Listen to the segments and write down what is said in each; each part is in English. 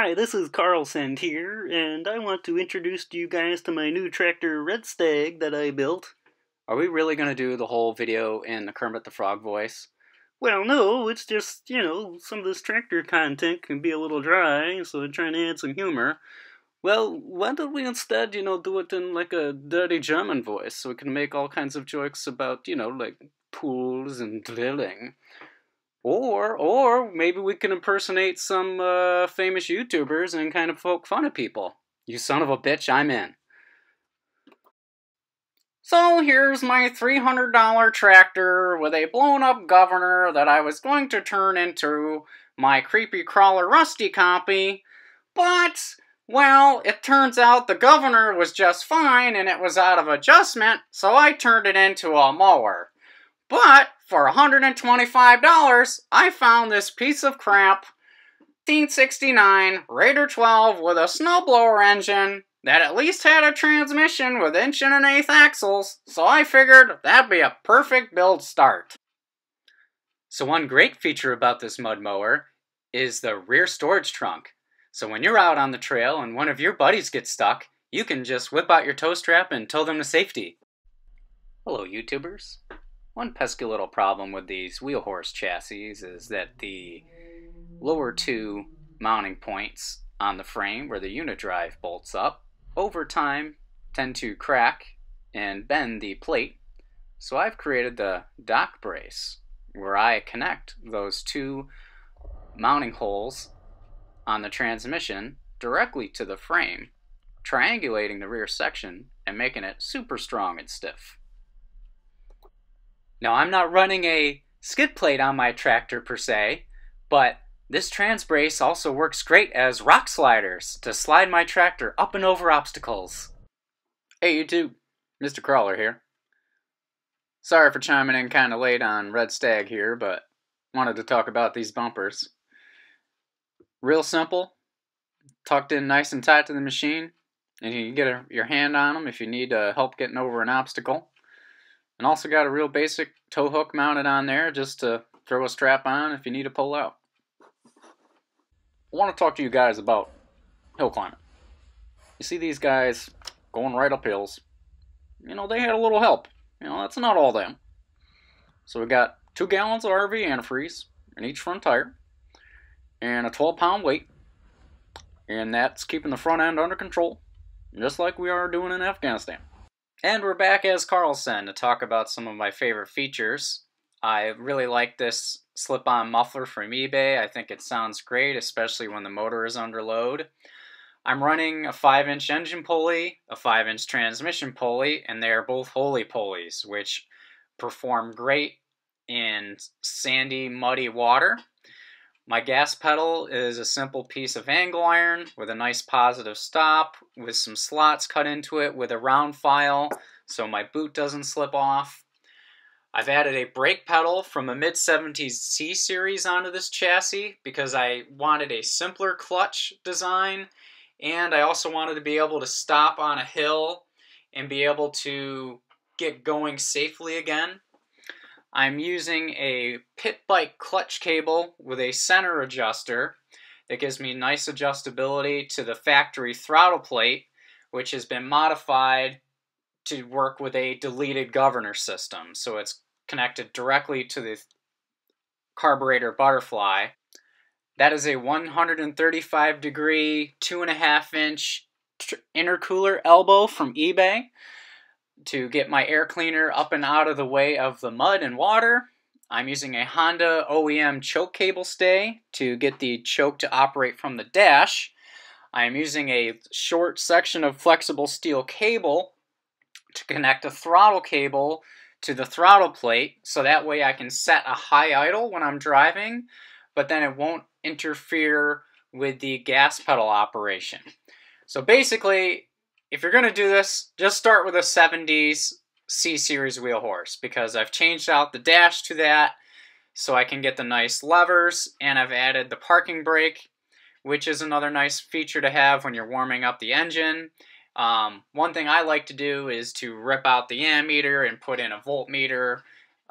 Hi, this is Carlson here, and I want to introduce you guys to my new tractor Red Stag that I built. Are we really going to do the whole video in the Kermit the Frog voice? Well, no, it's just, you know, some of this tractor content can be a little dry, so I'm trying to add some humor. Well, why don't we instead, you know, do it in like a dirty German voice so we can make all kinds of jokes about, you know, like pools and drilling. Or, or maybe we can impersonate some uh, famous YouTubers and kind of poke fun at people. You son of a bitch, I'm in. So here's my $300 tractor with a blown up governor that I was going to turn into my creepy crawler rusty copy, but, well, it turns out the governor was just fine and it was out of adjustment, so I turned it into a mower. But for $125, I found this piece of crap 1969 Raider 12 with a snowblower engine that at least had a transmission with inch and an eighth axles, so I figured that'd be a perfect build start. So one great feature about this mud mower is the rear storage trunk. So when you're out on the trail and one of your buddies gets stuck, you can just whip out your tow strap and tow them to safety. Hello YouTubers. One pesky little problem with these wheel horse chassis is that the lower two mounting points on the frame where the unit drive bolts up over time tend to crack and bend the plate. So I've created the dock brace where I connect those two mounting holes on the transmission directly to the frame, triangulating the rear section and making it super strong and stiff. Now, I'm not running a skid plate on my tractor per se, but this trans brace also works great as rock sliders to slide my tractor up and over obstacles. Hey YouTube, Mr. Crawler here. Sorry for chiming in kind of late on Red Stag here, but wanted to talk about these bumpers. Real simple, tucked in nice and tight to the machine, and you can get a, your hand on them if you need uh, help getting over an obstacle. And also got a real basic tow hook mounted on there just to throw a strap on if you need to pull out. I want to talk to you guys about hill climbing. You see these guys going right up hills. You know, they had a little help. You know, that's not all them. So we got two gallons of RV antifreeze in each front tire and a 12 pound weight. And that's keeping the front end under control, just like we are doing in Afghanistan. And we're back as Carlson to talk about some of my favorite features. I really like this slip-on muffler from eBay. I think it sounds great, especially when the motor is under load. I'm running a 5-inch engine pulley, a 5-inch transmission pulley, and they are both Holy pulleys, which perform great in sandy, muddy water. My gas pedal is a simple piece of angle iron with a nice positive stop with some slots cut into it with a round file so my boot doesn't slip off. I've added a brake pedal from a mid-70s C series onto this chassis because I wanted a simpler clutch design and I also wanted to be able to stop on a hill and be able to get going safely again. I'm using a pit bike clutch cable with a center adjuster that gives me nice adjustability to the factory throttle plate, which has been modified to work with a deleted governor system. So it's connected directly to the carburetor butterfly. That is a 135 degree, two and a half inch intercooler elbow from eBay to get my air cleaner up and out of the way of the mud and water. I'm using a Honda OEM choke cable stay to get the choke to operate from the dash. I'm using a short section of flexible steel cable to connect a throttle cable to the throttle plate so that way I can set a high idle when I'm driving, but then it won't interfere with the gas pedal operation. So basically, if you're going to do this, just start with a 70s C Series wheel horse because I've changed out the dash to that so I can get the nice levers and I've added the parking brake which is another nice feature to have when you're warming up the engine. Um, one thing I like to do is to rip out the ammeter and put in a voltmeter.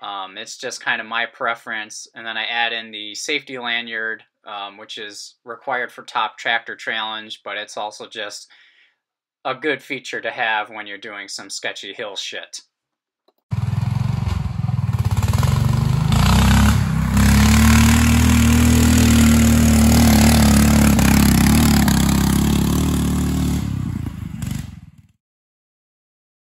Um, it's just kind of my preference. And then I add in the safety lanyard um, which is required for top tractor challenge, but it's also just a good feature to have when you're doing some sketchy hill shit.